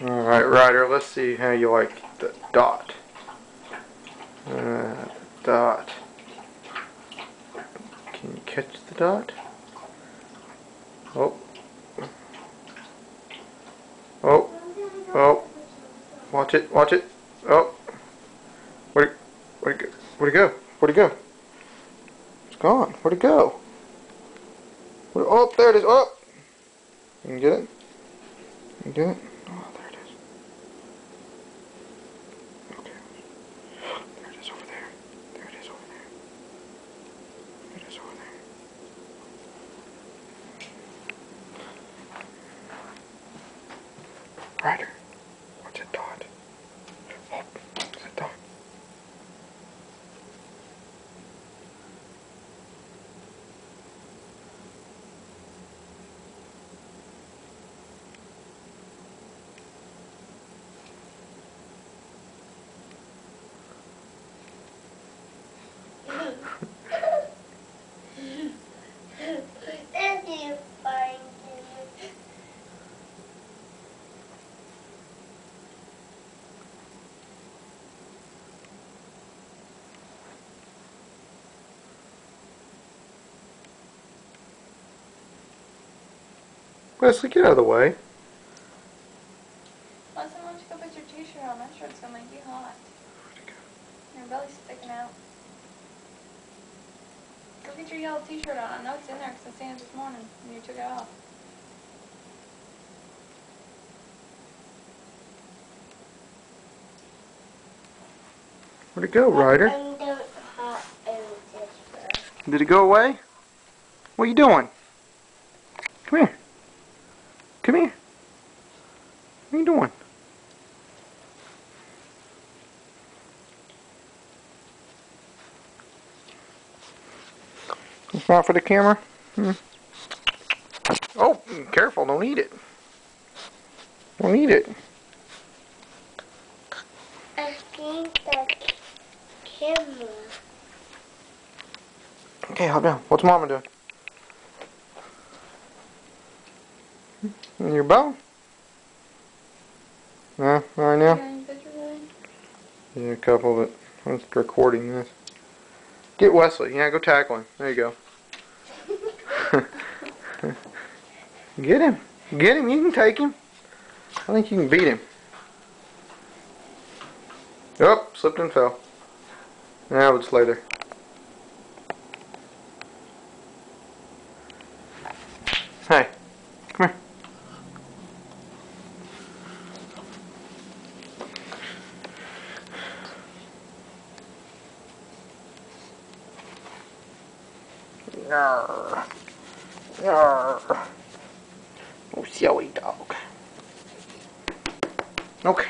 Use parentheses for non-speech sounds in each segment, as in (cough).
Alright, Ryder, let's see how you like the dot. Uh, dot. Can you catch the dot? Oh. Oh. Oh. Watch it, watch it. Oh. Where'd it, where'd it go? Where'd it go? Where'd it go? It's gone. Where'd it go? Where, oh, there it is. Oh! You can get it? You can get it is. Okay. There it is over there. There it is over there. There it is over there. Ryder, Wesley, get out of the way. Listen, why don't you go put your t-shirt on? That shirt's gonna make you hot. Your belly's sticking out. Go get your yellow t-shirt on. I know it's in there because I seen it this morning when you took it off. Where'd it go, Ryder? I'm doing hot and this. Did it go away? What are you doing? Come here. Come here. What are you doing? It's not for the camera? Hmm. Oh, careful, don't eat it. Don't eat it. I think the camera. Okay, hop down. What's Mama doing? In your bow? No, not right now? Got any pictures of it? Yeah, a couple, but I'm just recording this. Get Wesley. Yeah, go tackle him. There you go. (laughs) Get him. Get him. You can take him. I think you can beat him. Oh, slipped and fell. Now let's lay there. Hey, Yarr. Yarr. Oh, silly dog. Okay.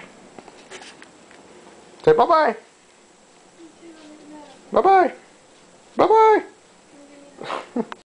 Say bye-bye. Bye-bye. Bye-bye. (laughs)